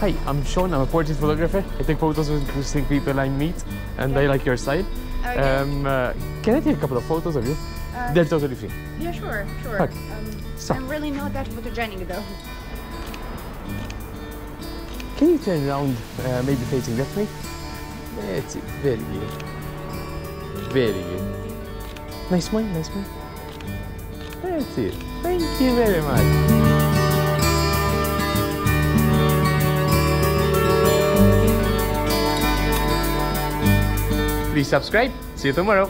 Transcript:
Hi, I'm Sean. I'm a portrait photographer. I take photos of interesting people I meet, and I like your style. Okay. Um, uh, can I take a couple of photos of you? Uh, They're totally free. yeah, sure, sure. Okay. Um, So- I'm really not that photogenic though. Can you turn around, uh, maybe facing that way? That's it. Very good. Very good. Nice smile, nice smile. That's it. Thank you very much. Please subscribe. See you tomorrow.